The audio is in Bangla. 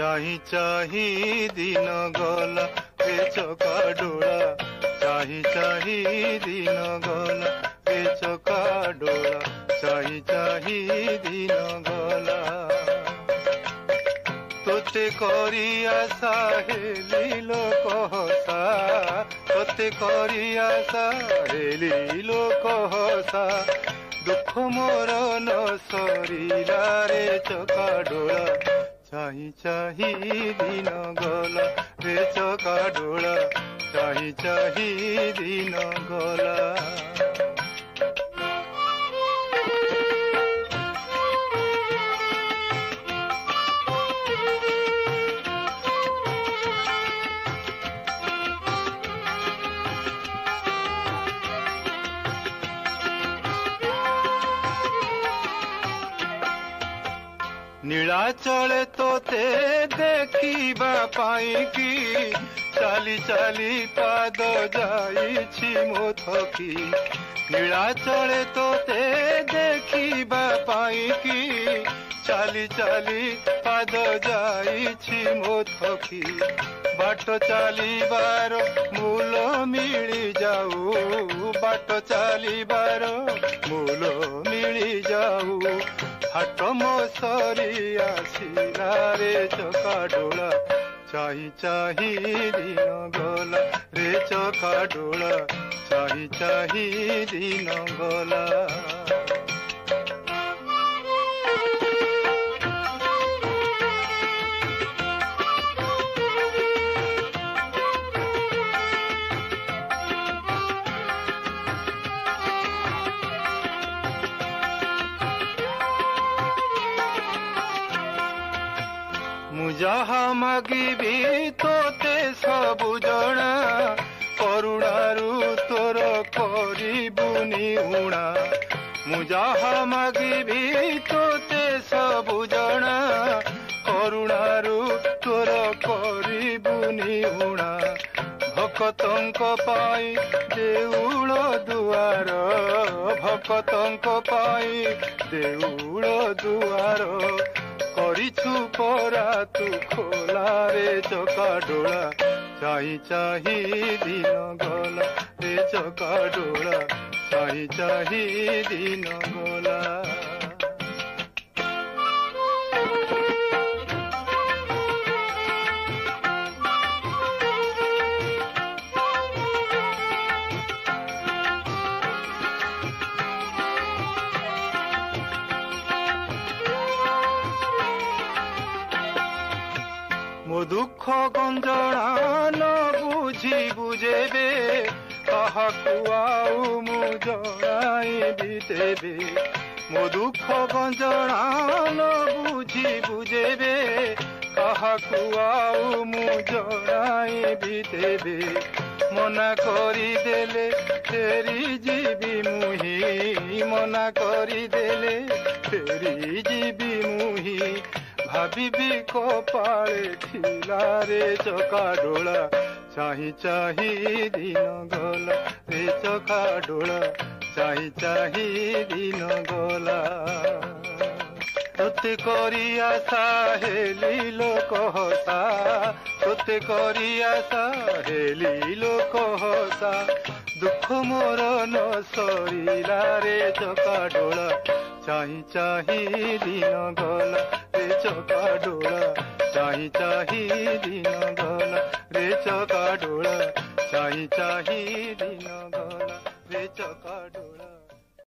ଚାହିଁ ଚାହିଁ ଦିନ ଗଲା ଏ ଚକା ଡୋଳା ଚାହିଁ ଚାହିଁ ଦିନ ଗଲା ଏ ଚକା ଡୋଳା ଚାହିଁ ଚାହିଁ ଦିନ ଗଲା ତୋତେ କରି ଆଶା ହେଲି ଲୋକ ହସା ତୋତେ କରି ଆଶା ହେଲି ଲୋକ ହସା ଦୁଃଖ ମୋର ନ ସରିଲାରେ ଚକା ଡୋଳା चाहिँ चाहिँ गल बेच काडोला चाहिँ चाहिँ दिन गला ନୀଳାଚଳେ ତୋତେ ଦେଖିବା ପାଇଁ କି ଚାଲି ଚାଲି ପାଦ ଯାଇଛି ମୋ ଥକି ନୀଳାଚଳେ ତୋତେ ଦେଖିବା ପାଇଁ କି ଚାଲି ଚାଲି ପାଦ ଯାଇଛି ମୋ ଥକି ବାଟ ଚାଲିବାର ମୂଲ ମିଳିଯାଉ ବାଟ ଚାଲିବାର ଚିରା ରେ ଚକା ଡୋଳ ଚାହି ଚାହି ଦିନ ଗଲା ରେ ଚକା ଡୋଳ ଚାହି ଚାହି ଦିନ ଗଲା ଯାହା ମାଗିବି ତୋତେ ସବୁ ଜଣା କରୁଣାରୁ ତୋର କରିବୁନି ଉଣା ମୁଁ ଯାହା ମାଗିବି ତୋତେ ସବୁ ଜଣା କରୁଣାରୁ ତୋର କରିବୁନି ଉଣା ଭକତଙ୍କ ପାଇଁ ଦେଉଳ ଦୁଆର ଭକତଙ୍କ ପାଇଁ ଦେଉଳ ଦୁଆର କରିଛୁ ପରା ତୁ ଖୋଲାରେ ଚକା ଡୋଳା ଚାହିଁ ଚାହିଁ ଦିନ ଗଲା ରେ ଚକା ଡୋଳା ଚାହିଁ ଚାହିଁ ଦିନ ଗଲା মো দুঃখ গঞ্জଣାନ বুঝি বুঝেবে কাহাকু আউ মু জড়াই বিতেবে মো দুঃখ গঞ্জଣାନ বুঝি বুঝেবে কাহাকু আউ মু জড়াই বিতেবে মনা করি দেলে ফেরি যিবি মুহি মনা করি দেলে ফেরি বিবি কপালে ছিলা চকা ডোলা চাহি চাহি দিন গলা রে চকা ডোলা চাহি চাহি দিন গলা তোতে করি আশা হেলি লোক হতা তোতে করি আশা হেলি লোক হতা দুঃখ মোর ন সরিলা রে চকা ডোলা চাহি চাহি দিন গলা चोका डोळा चाही चाही दिन गला रे चोका डोळा चाही चाही दिन गला रे चोका डोळा